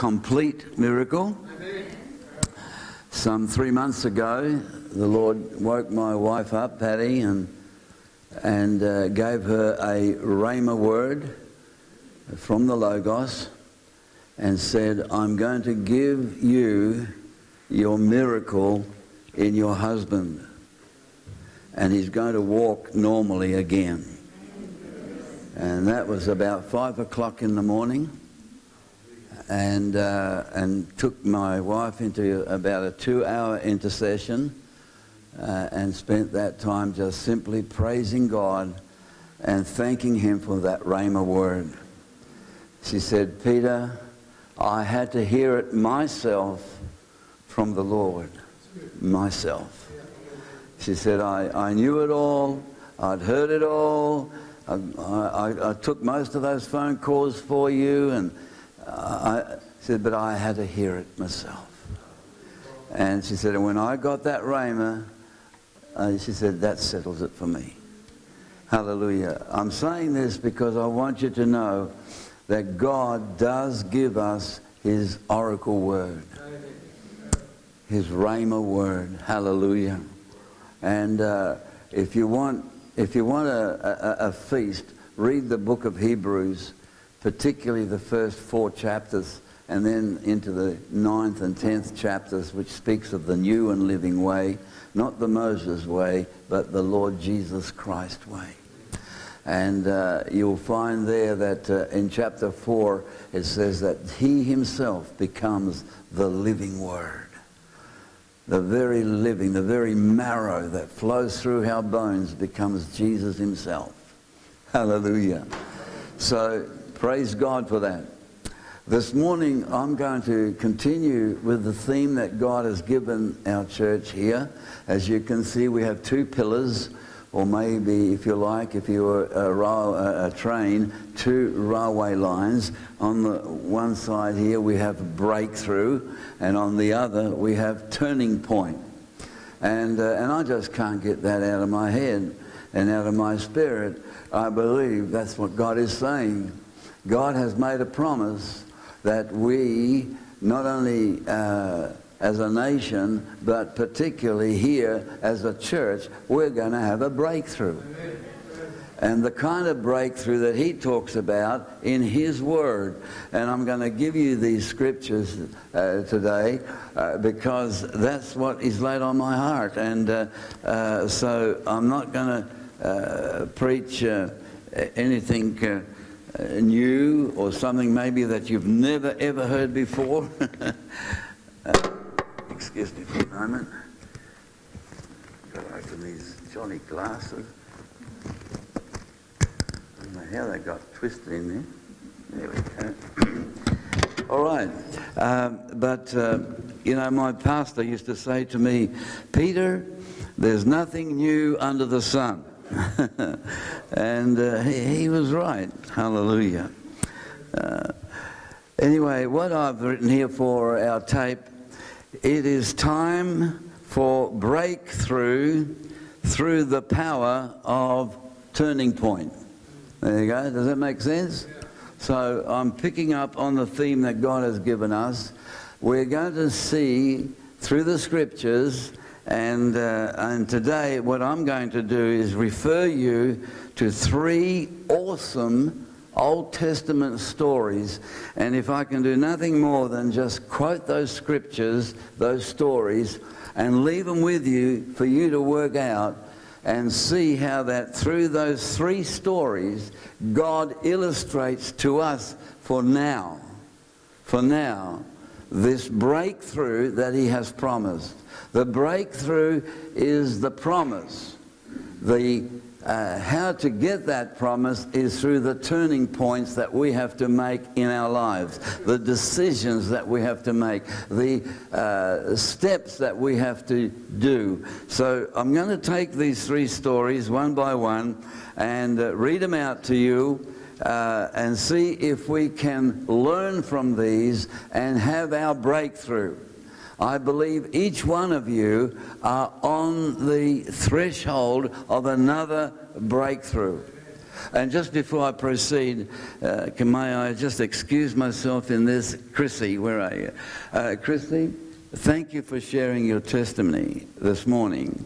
complete miracle. Some three months ago, the Lord woke my wife up, Patty, and, and uh, gave her a Rhema word from the Logos and said, I'm going to give you your miracle in your husband. And he's going to walk normally again. And that was about five o'clock in the morning. And, uh, and took my wife into about a two hour intercession uh, and spent that time just simply praising God and thanking Him for that Rhema word. She said, Peter, I had to hear it myself from the Lord. Myself. She said, I, I knew it all. I'd heard it all. I, I, I took most of those phone calls for you. And I said, but I had to hear it myself. And she said, and when I got that rhema, uh, she said, that settles it for me. Hallelujah. I'm saying this because I want you to know that God does give us his oracle word, his rhema word. Hallelujah. And uh, if you want, if you want a, a, a feast, read the book of Hebrews, particularly the first four chapters, and then into the ninth and tenth chapters, which speaks of the new and living way, not the Moses way, but the Lord Jesus Christ way. And uh, you'll find there that uh, in chapter 4 it says that he himself becomes the living word. The very living, the very marrow that flows through our bones becomes Jesus himself. Hallelujah. So praise God for that. This morning I'm going to continue with the theme that God has given our church here. As you can see, we have two pillars or maybe, if you like, if you were a, a, train, two railway lines. On the one side here we have breakthrough, and on the other we have turning point. And, uh, and I just can't get that out of my head and out of my spirit. I believe that's what God is saying. God has made a promise that we not only uh, as a nation, but particularly here as a church, we're going to have a breakthrough. And the kind of breakthrough that he talks about in his word. And I'm going to give you these scriptures uh, today uh, because that's what is laid on my heart. And uh, uh so I'm not going to uh, preach uh, anything new or something maybe that you've never ever heard before. Excuse me for a moment. Got to open these Johnny glasses. I don't know how they got twisted in there. There we go. All right. Um, but, uh, you know, my pastor used to say to me, Peter, there's nothing new under the sun. and uh, he, he, was right. Hallelujah. Uh, anyway, what I've written here for our tape it is time for breakthrough through the power of turning point. There you go. Does that make sense? So I'm picking up on the theme that God has given us. We're going to see through the scriptures, and, uh, and today what I'm going to do is refer you to three awesome Old Testament stories, and if I can do nothing more than just quote those scriptures, those stories, and leave them with you for you to work out and see how that through those three stories, God illustrates to us for now, for now, this breakthrough that He has promised. The breakthrough is the promise. The uh, how to get that promise is through the turning points that we have to make in our lives, the decisions that we have to make, the uh, steps that we have to do. So I'm going to take these three stories one by one and uh, read them out to you. Uh, and see if we can learn from these and have our breakthrough. I believe each one of you are on the threshold of another breakthrough. And just before I proceed, uh, can may I just excuse myself in this? Chrissy, where are you? Uh, Chrissy, thank you for sharing your testimony this morning.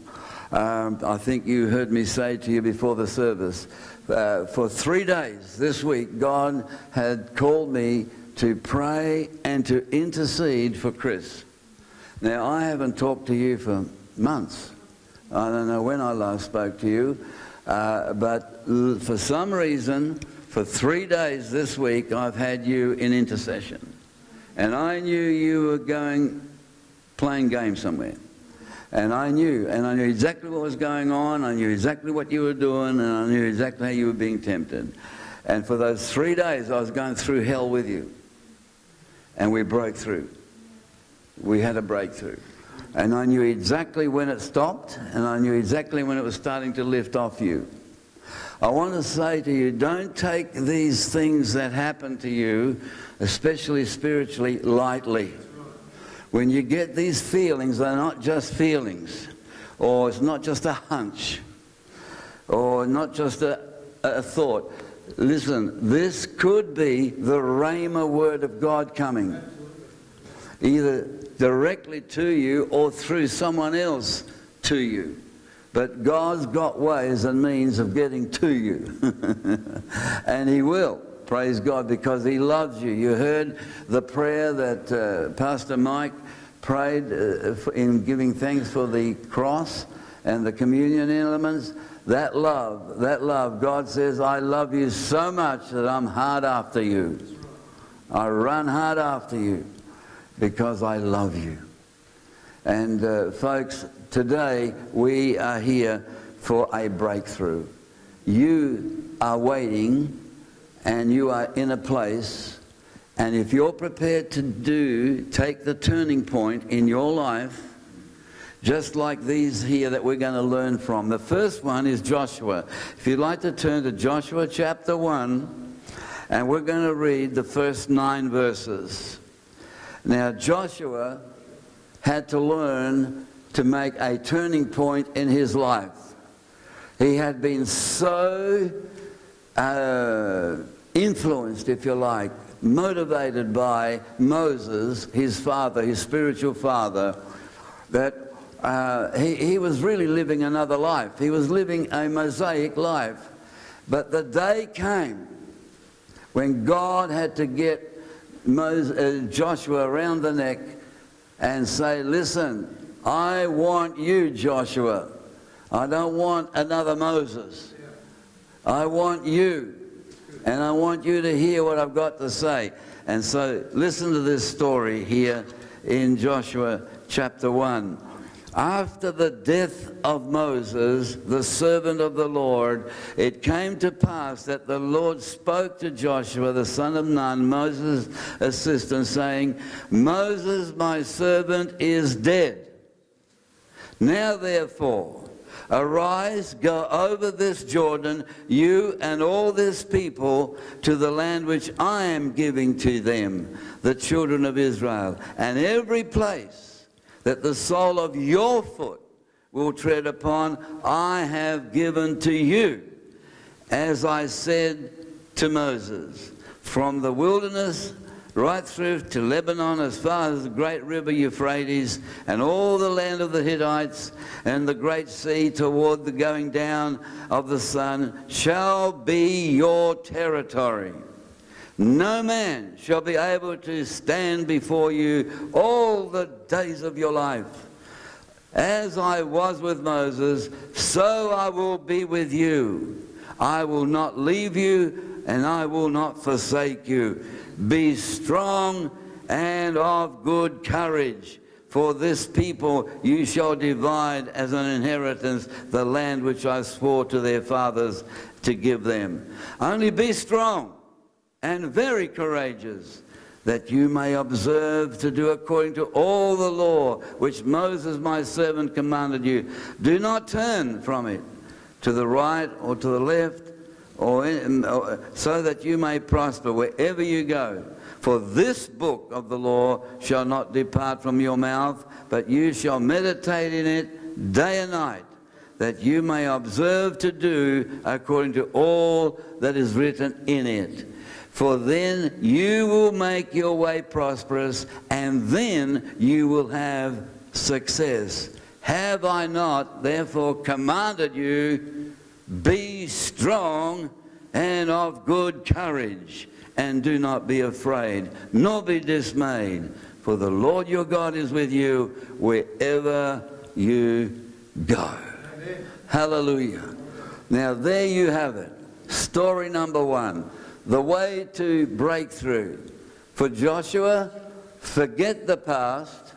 Um, I think you heard me say to you before the service, uh, for three days this week, God had called me to pray and to intercede for Chris. Now, I haven't talked to you for months. I don't know when I last spoke to you, uh, but for some reason, for three days this week, I've had you in intercession. And I knew you were going playing games somewhere. And I knew, and I knew exactly what was going on, I knew exactly what you were doing, and I knew exactly how you were being tempted. And for those three days, I was going through hell with you. And we broke through. We had a breakthrough. And I knew exactly when it stopped, and I knew exactly when it was starting to lift off you. I want to say to you, don't take these things that happen to you, especially spiritually, lightly. When you get these feelings, they're not just feelings, or it's not just a hunch, or not just a, a thought. Listen, this could be the Rhema word of God coming. Either directly to you or through someone else to you. But God's got ways and means of getting to you. and He will. Praise God, because He loves you. You heard the prayer that uh, Pastor Mike prayed uh, in giving thanks for the cross and the communion elements. That love, that love, God says, I love you so much that I'm hard after you. I run hard after you because I love you. And uh, folks, today we are here for a breakthrough. You are waiting and you are in a place, and if you're prepared to do, take the turning point in your life, just like these here that we're going to learn from. The first one is Joshua. If you'd like to turn to Joshua chapter 1, and we're going to read the first nine verses. Now, Joshua had to learn to make a turning point in his life. He had been so uh, influenced, if you like, motivated by Moses, his father, his spiritual father, that uh, he, he was really living another life. He was living a Mosaic life. But the day came when God had to get Moses, uh, Joshua around the neck and say, Listen, I want you, Joshua. I don't want another Moses. I want you. And I want you to hear what I've got to say. And so listen to this story here in Joshua chapter 1. After the death of Moses, the servant of the Lord, it came to pass that the Lord spoke to Joshua, the son of Nun, Moses' assistant, saying, Moses, my servant, is dead. Now, therefore, arise, go over this Jordan, you and all this people, to the land which I am giving to them, the children of Israel, and every place that the sole of your foot will tread upon, I have given to you, as I said to Moses, from the wilderness right through to Lebanon as far as the great river Euphrates and all the land of the Hittites and the great sea toward the going down of the sun shall be your territory. No man shall be able to stand before you all the days of your life. As I was with Moses, so I will be with you. I will not leave you, and I will not forsake you. Be strong and of good courage. For this people you shall divide as an inheritance the land which I swore to their fathers to give them. Only be strong and very courageous, that you may observe to do according to all the law which Moses my servant commanded you. Do not turn from it to the right or to the left, or, in, um, or uh, so that you may prosper wherever you go. For this book of the law shall not depart from your mouth, but you shall meditate in it day and night that you may observe to do according to all that is written in it. For then you will make your way prosperous, and then you will have success. Have I not therefore commanded you, be strong and of good courage, and do not be afraid, nor be dismayed, for the Lord your God is with you wherever you go. Amen. Hallelujah. Now, there you have it. Story number one. The way to breakthrough. For Joshua, forget the past,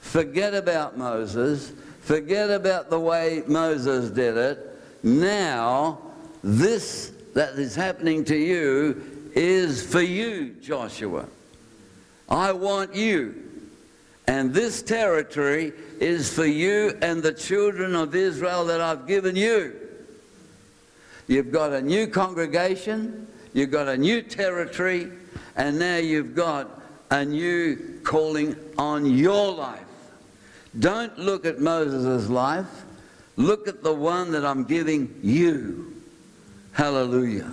forget about Moses, forget about the way Moses did it. Now, this that is happening to you is for you, Joshua. I want you. And this territory is for you and the children of Israel that I've given you. You've got a new congregation, you've got a new territory, and now you've got a new calling on your life. Don't look at Moses' life. Look at the one that I'm giving you. Hallelujah.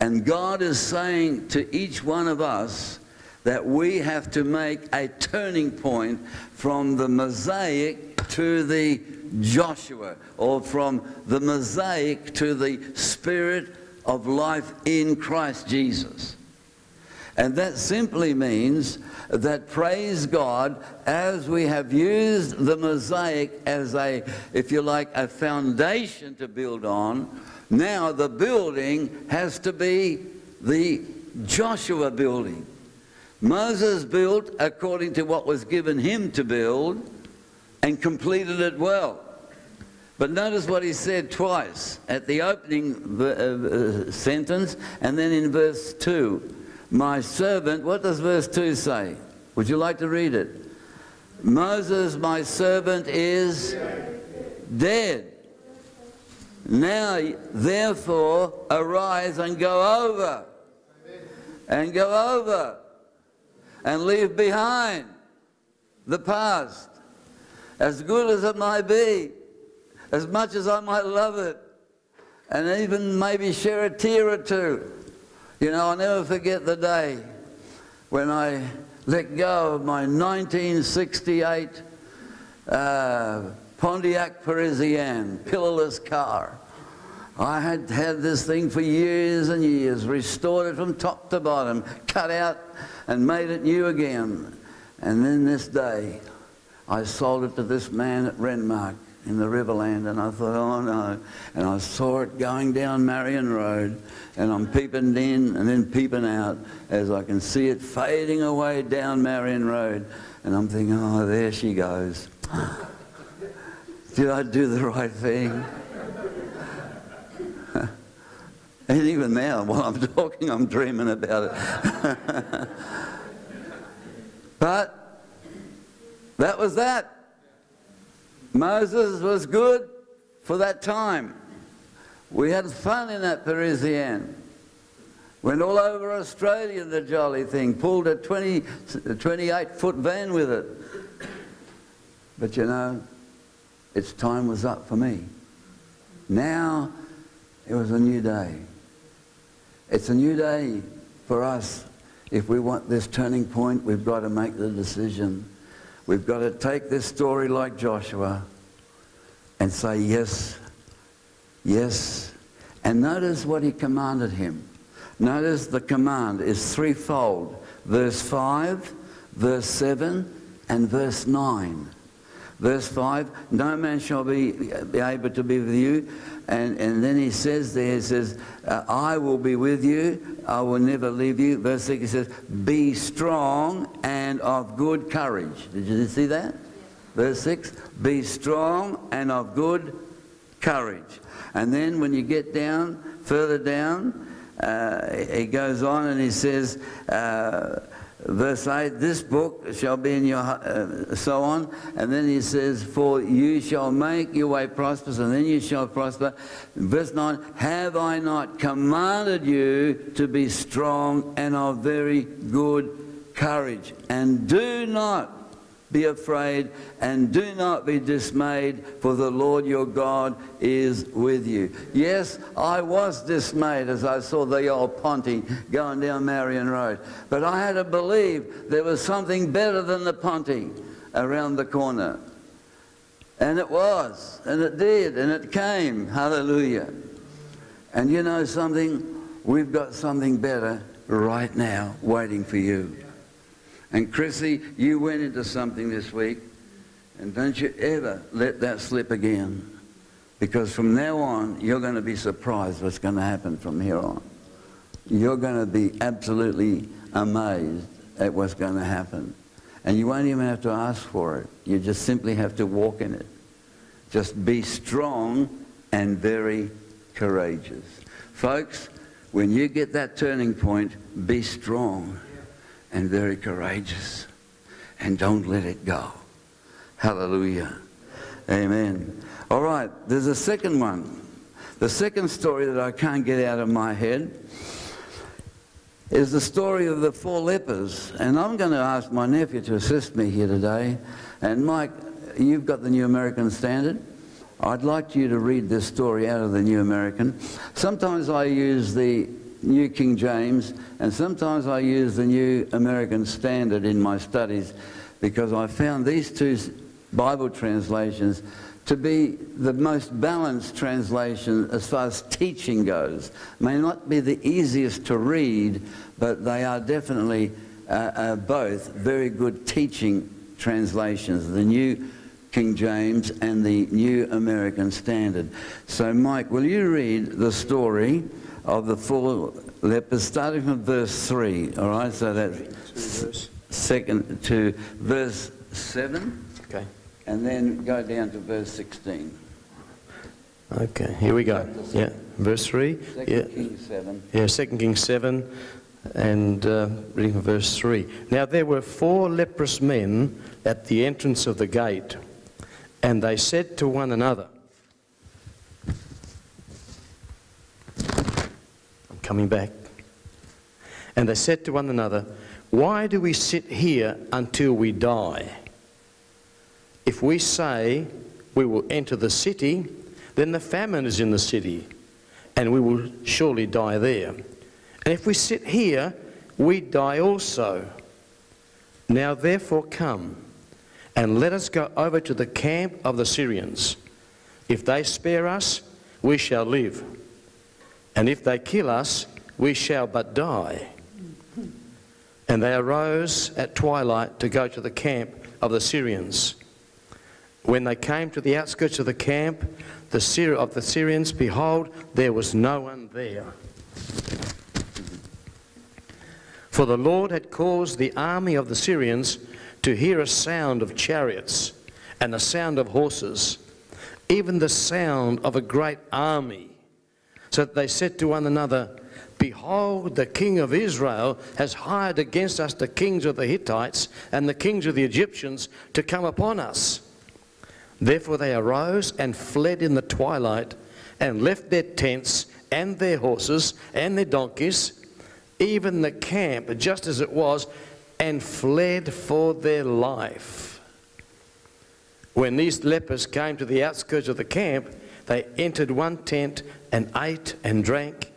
And God is saying to each one of us, that we have to make a turning point from the Mosaic to the Joshua, or from the Mosaic to the Spirit of life in Christ Jesus. And that simply means that, praise God, as we have used the Mosaic as a, if you like, a foundation to build on, now the building has to be the Joshua building. Moses built according to what was given him to build and completed it well. But notice what he said twice at the opening uh, uh, sentence and then in verse 2. My servant, what does verse 2 say? Would you like to read it? Moses, my servant, is dead. Now, therefore, arise and go over. And go over and leave behind the past. As good as it might be, as much as I might love it, and even maybe share a tear or two. You know, I'll never forget the day when I let go of my 1968 uh, Pontiac Parisienne, pillarless car. I had had this thing for years and years, restored it from top to bottom, cut out and made it new again. And then this day, I sold it to this man at Renmark in the Riverland, and I thought, oh no. And I saw it going down Marion Road, and I'm peeping in and then peeping out as I can see it fading away down Marion Road. And I'm thinking, oh, there she goes. Did I do the right thing? And even now, while I'm talking, I'm dreaming about it. but that was that. Moses was good for that time. We had fun in that Parisienne. Went all over Australia, the jolly thing. Pulled a 20, 28 foot van with it. But you know, its time was up for me. Now it was a new day. It's a new day for us. If we want this turning point, we've got to make the decision. We've got to take this story like Joshua and say, yes, yes. And notice what he commanded him. Notice the command is threefold. Verse 5, verse 7, and verse 9. Verse 5, no man shall be, be able to be with you and, and then he says there, he says, uh, I will be with you, I will never leave you. Verse 6, he says, be strong and of good courage. Did you see that? Verse 6, be strong and of good courage. And then when you get down, further down, uh, he goes on and he says, uh, verse 8, this book shall be in your, uh, so on. And then he says, for you shall make your way prosperous, and then you shall prosper. Verse 9, have I not commanded you to be strong and of very good courage? And do not be afraid and do not be dismayed, for the Lord your God is with you. Yes, I was dismayed as I saw the old Ponty going down Marion Road, but I had to believe there was something better than the Ponty around the corner. And it was, and it did, and it came. Hallelujah. And you know something? We've got something better right now waiting for you. And Chrissy, you went into something this week, and don't you ever let that slip again. Because from now on, you're going to be surprised what's going to happen from here on. You're going to be absolutely amazed at what's going to happen. And you won't even have to ask for it. You just simply have to walk in it. Just be strong and very courageous. Folks, when you get that turning point, be strong and very courageous. And don't let it go. Hallelujah. Amen. All right, there's a second one. The second story that I can't get out of my head is the story of the four lepers. And I'm going to ask my nephew to assist me here today. And Mike, you've got the New American Standard. I'd like you to read this story out of the New American. Sometimes I use the New King James, and sometimes I use the New American Standard in my studies because I found these two Bible translations to be the most balanced translation as far as teaching goes. May not be the easiest to read, but they are definitely uh, uh, both very good teaching translations. The New King James and the New American Standard. So, Mike, will you read the story of the four lepers, starting from verse 3, all right? So that's second to verse 7. Okay. And then go down to verse 16. Okay, here we go. Yeah, verse 3. Second Yeah, Kings 7. yeah 2 Kings 7 and uh, reading from verse 3. Now there were four leprous men at the entrance of the gate, and they said to one another, coming back. And they said to one another, Why do we sit here until we die? If we say we will enter the city, then the famine is in the city, and we will surely die there. And if we sit here, we die also. Now therefore come, and let us go over to the camp of the Syrians. If they spare us, we shall live. And if they kill us, we shall but die. And they arose at twilight to go to the camp of the Syrians. When they came to the outskirts of the camp the Syri- of the Syrians, behold, there was no one there. For the Lord had caused the army of the Syrians to hear a sound of chariots and the sound of horses, even the sound of a great army. So that they said to one another, Behold, the king of Israel has hired against us the kings of the Hittites and the kings of the Egyptians to come upon us. Therefore they arose and fled in the twilight and left their tents and their horses and their donkeys, even the camp just as it was, and fled for their life. When these lepers came to the outskirts of the camp, they entered one tent and ate and drank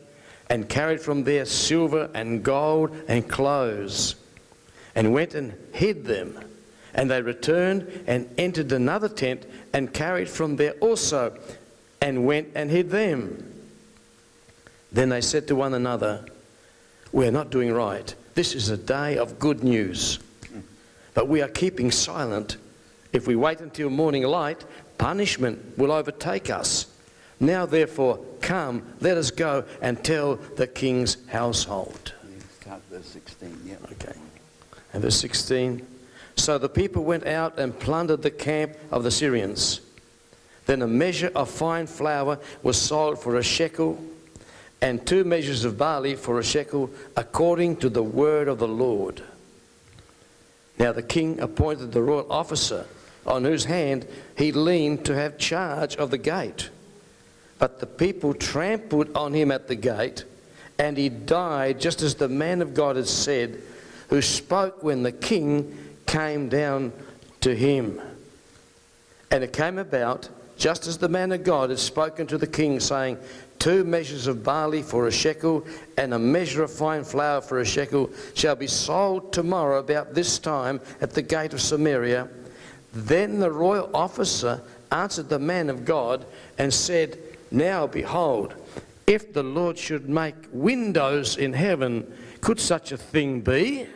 and carried from there silver and gold and clothes and went and hid them. And they returned and entered another tent and carried from there also and went and hid them. Then they said to one another, We're not doing right. This is a day of good news. But we are keeping silent. If we wait until morning light, punishment will overtake us. Now, therefore, come, let us go and tell the king's household. Start verse 16, yeah. Okay. And verse 16. So the people went out and plundered the camp of the Syrians. Then a measure of fine flour was sold for a shekel, and two measures of barley for a shekel, according to the word of the Lord. Now the king appointed the royal officer, on whose hand he leaned to have charge of the gate. But the people trampled on him at the gate, and he died just as the man of God had said, who spoke when the king came down to him. And it came about just as the man of God had spoken to the king, saying, Two measures of barley for a shekel and a measure of fine flour for a shekel shall be sold tomorrow about this time at the gate of Samaria. Then the royal officer answered the man of God and said, Now behold, if the Lord should make windows in heaven, could such a thing be?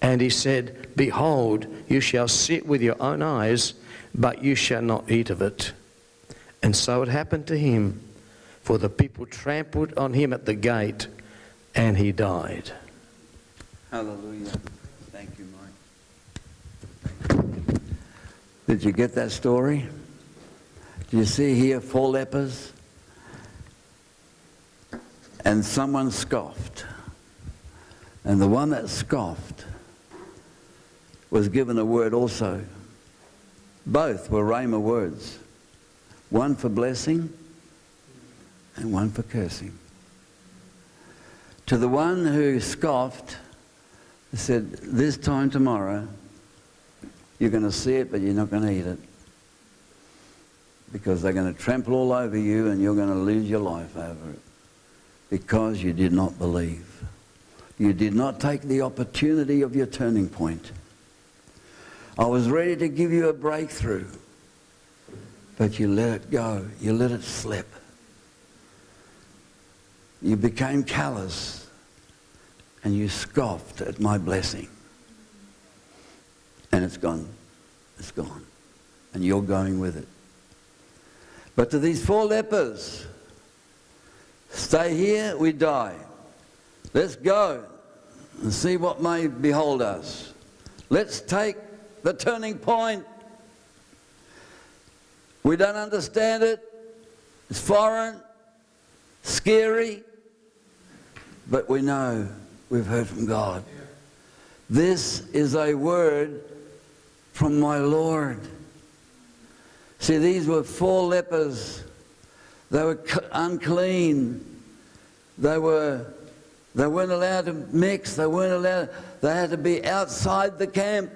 And he said, Behold, you shall see it with your own eyes, but you shall not eat of it. And so it happened to him, for the people trampled on him at the gate, and he died. Hallelujah. Thank you, Mike. Did you get that story? Do you see here four lepers? And someone scoffed. And the one that scoffed was given a word also. Both were Rhema words. One for blessing and one for cursing. To the one who scoffed, said, This time tomorrow, you're going to see it, but you're not going to eat it. Because they're going to trample all over you and you're going to lose your life over it. Because you did not believe. You did not take the opportunity of your turning point. I was ready to give you a breakthrough, but you let it go. You let it slip. You became callous and you scoffed at my blessing. It's gone. It's gone. And you're going with it. But to these four lepers, stay here, we die. Let's go and see what may behold us. Let's take the turning point. We don't understand it. It's foreign, scary, but we know we've heard from God. This is a word from my Lord. See, these were four lepers. They were unclean. They were they weren't allowed to mix. They weren't allowed. They had to be outside the camp,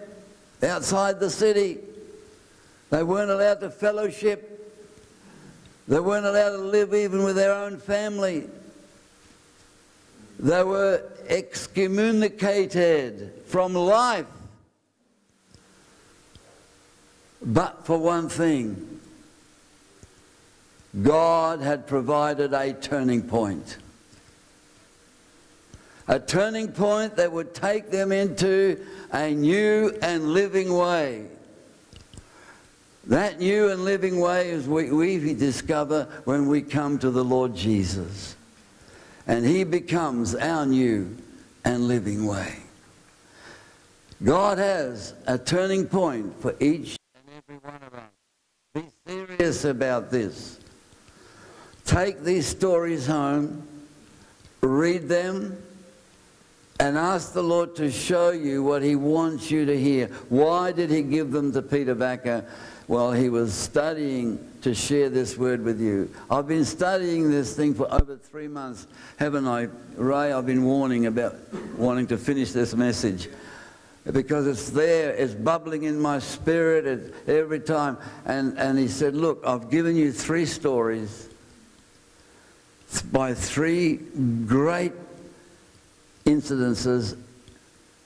outside the city. They weren't allowed to fellowship. They weren't allowed to live even with their own family. They were excommunicated from life. But for one thing, God had provided a turning point. A turning point that would take them into a new and living way. That new and living way is we, we discover when we come to the Lord Jesus. And he becomes our new and living way. God has a turning point for each every one of us. Be serious about this. Take these stories home, read them, and ask the Lord to show you what he wants you to hear. Why did he give them to Peter Backer? Well, he was studying to share this word with you. I've been studying this thing for over three months, haven't I? Ray, I've been warning about wanting to finish this message because it's there, it's bubbling in my spirit every time. And, and he said, Look, I've given you three stories by three great incidences,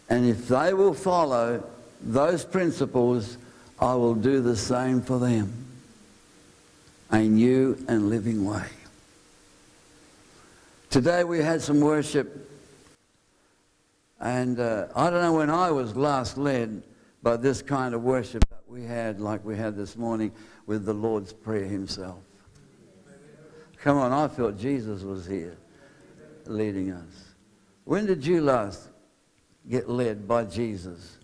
and if they will follow those principles, I will do the same for them. A new and living way. Today we had some worship, and uh, I don't know when I was last led by this kind of worship that we had, like we had this morning with the Lord's Prayer Himself. Come on, I felt Jesus was here leading us. When did you last get led by Jesus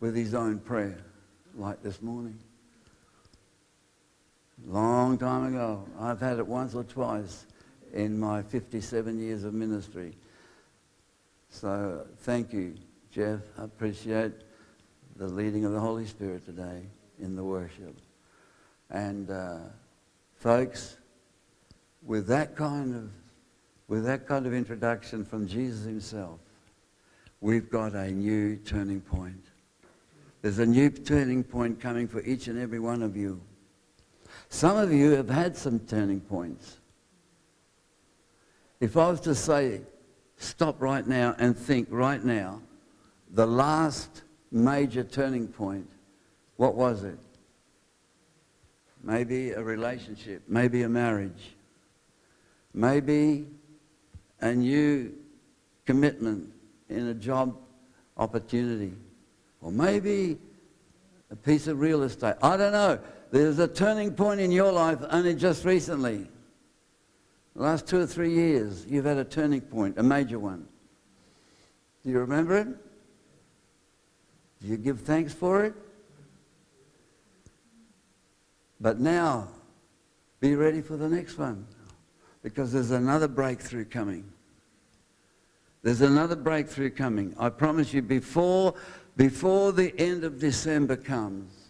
with his own prayer like this morning? Long time ago. I've had it once or twice in my 57 years of ministry. So thank you, Jeff. I appreciate the leading of the Holy Spirit today in the worship. And uh, folks, with that kind of with that kind of introduction from Jesus himself, we've got a new turning point. There's a new turning point coming for each and every one of you. Some of you have had some turning points. If I was to say, stop right now and think right now, the last major turning point, what was it? Maybe a relationship, maybe a marriage, maybe a new commitment in a job opportunity, or maybe a piece of real estate. I don't know. There's a turning point in your life only just recently. The last two or three years, you've had a turning point, a major one. Do you remember it? Do you give thanks for it? But now, be ready for the next one because there's another breakthrough coming. There's another breakthrough coming. I promise you, before, before the end of December comes,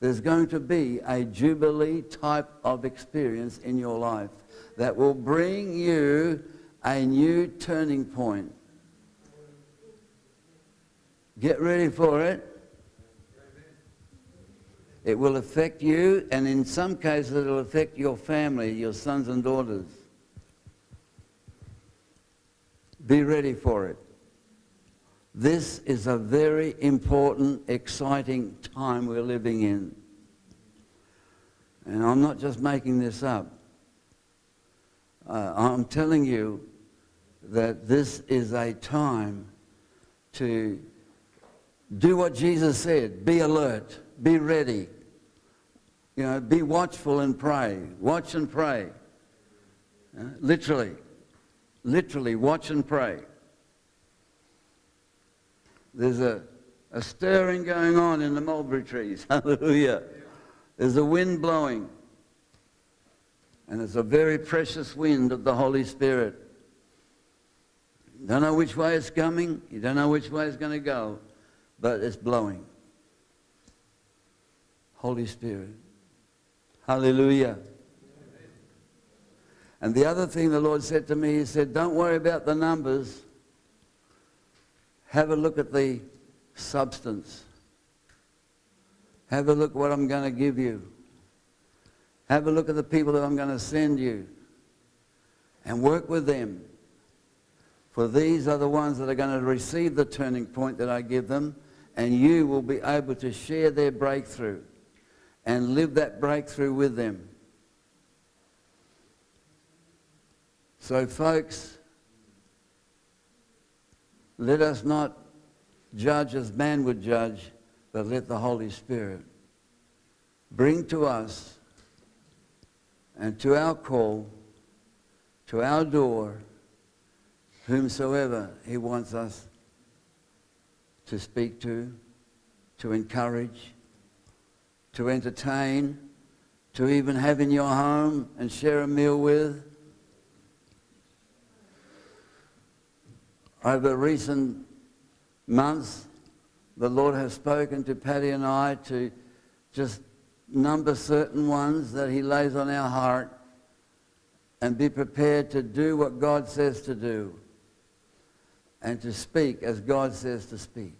there's going to be a Jubilee type of experience in your life that will bring you a new turning point. Get ready for it. It will affect you, and in some cases, it will affect your family, your sons and daughters. Be ready for it. This is a very important, exciting time we're living in. And I'm not just making this up. Uh, I'm telling you that this is a time to do what Jesus said. Be alert. Be ready. You know, be watchful and pray. Watch and pray. Uh, literally. Literally, watch and pray. There's a, a stirring going on in the mulberry trees. Hallelujah. There's a wind blowing. And it's a very precious wind of the Holy Spirit. You don't know which way it's coming. You don't know which way it's going to go. But it's blowing. Holy Spirit. Hallelujah. And the other thing the Lord said to me, He said, Don't worry about the numbers. Have a look at the substance. Have a look at what I'm going to give you. Have a look at the people that I'm going to send you. And work with them. For these are the ones that are going to receive the turning point that I give them. And you will be able to share their breakthrough and live that breakthrough with them. So, folks, let us not judge as man would judge, but let the Holy Spirit bring to us and to our call, to our door, whomsoever he wants us to speak to, to encourage, to entertain, to even have in your home and share a meal with. Over recent months, the Lord has spoken to Patty and I to just number certain ones that he lays on our heart and be prepared to do what God says to do and to speak as God says to speak.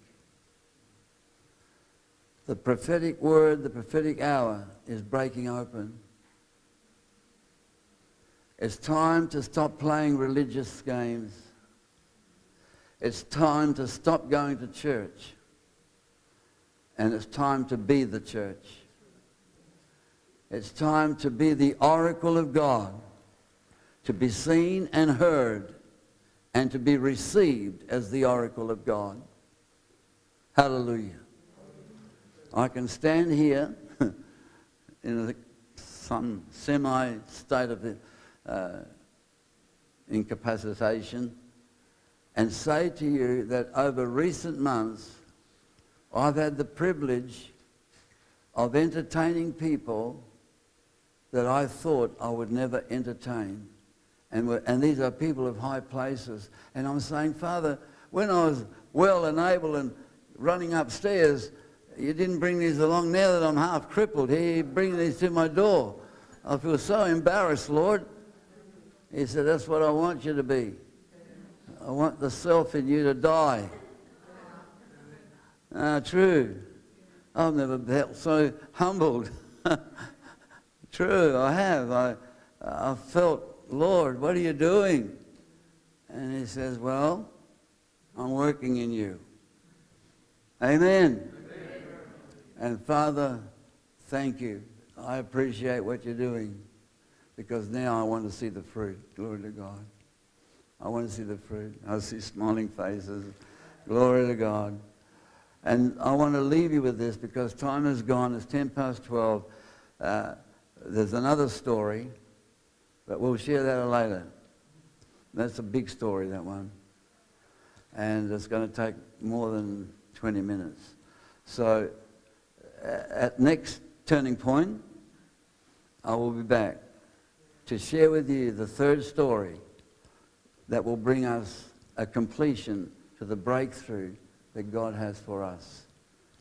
The prophetic word, the prophetic hour is breaking open. It's time to stop playing religious games. It's time to stop going to church. And it's time to be the church. It's time to be the oracle of God, to be seen and heard, and to be received as the oracle of God. Hallelujah. I can stand here in some semi-state of uh, incapacitation and say to you that over recent months, I've had the privilege of entertaining people that I thought I would never entertain. And, and these are people of high places. And I'm saying, Father, when I was well and able and running upstairs, you didn't bring these along. Now that I'm half crippled, here, you bring these to my door. I feel so embarrassed, Lord. He said, that's what I want you to be. I want the self in you to die. Ah, true. I've never felt so humbled. True, I have. I, I felt, Lord, what are you doing? And he says, Well, I'm working in you. Amen. Amen. And Father, thank you. I appreciate what you're doing because now I want to see the fruit. Glory to God. I want to see the fruit. I see smiling faces. Glory to God. And I want to leave you with this because time has gone. It's 10 past 12. Uh, there's another story, but we'll share that later. That's a big story, that one. And it's going to take more than 20 minutes. So at next turning point, I will be back to share with you the third story that will bring us a completion to the breakthrough that God has for us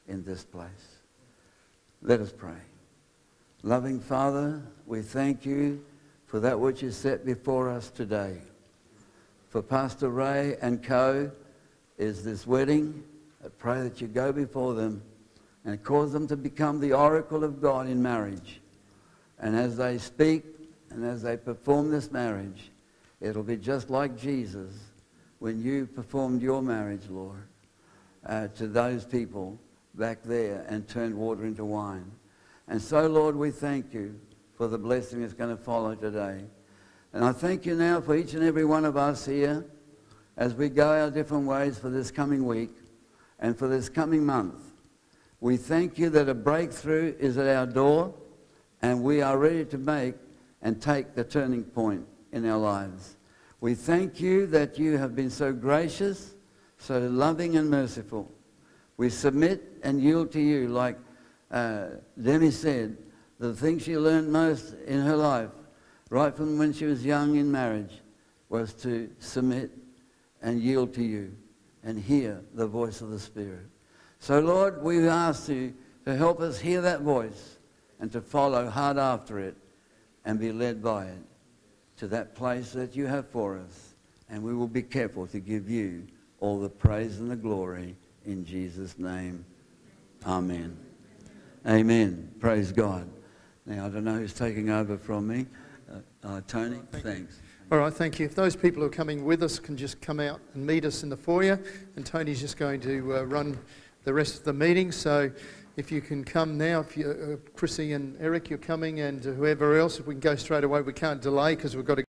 in this place. Let us pray. Loving Father, we thank you for that which is set before us today. For Pastor Ray and co is this wedding. I pray that you go before them and cause them to become the oracle of God in marriage. And as they speak and as they perform this marriage, it'll be just like Jesus when you performed your marriage, Lord, uh, to those people back there and turned water into wine. And so, Lord, we thank you for the blessing that's going to follow today. And I thank you now for each and every one of us here as we go our different ways for this coming week and for this coming month. We thank you that a breakthrough is at our door and we are ready to make and take the turning point in our lives. We thank you that you have been so gracious, so loving and merciful. We submit and yield to you like uh, Demi said, the thing she learned most in her life, right from when she was young in marriage, was to submit and yield to you and hear the voice of the Spirit. So, Lord, we ask you to help us hear that voice and to follow hard after it and be led by it to that place that you have for us. And we will be careful to give you all the praise and the glory in Jesus' name. Amen. Amen. Praise God. Now, I don't know who's taking over from me. Uh, uh, Tony, Thank thanks. You. All right, thank you. If those people who are coming with us can just come out and meet us in the foyer, and Tony's just going to uh, run the rest of the meeting. So if you can come now, if you, uh, Chrissy and Eric, you're coming, and whoever else, if we can go straight away, we can't delay because we've got to.